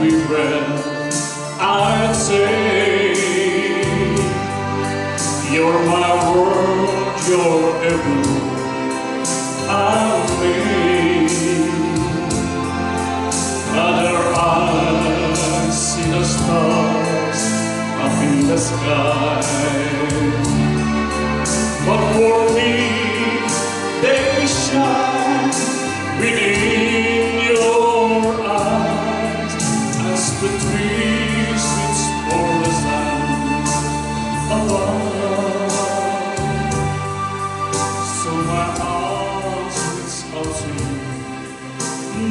every breath I take. You're my world, you're every I make. Other eyes see the stars up in the sky. But for me,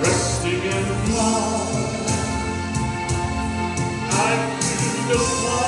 resting in mine, I feel the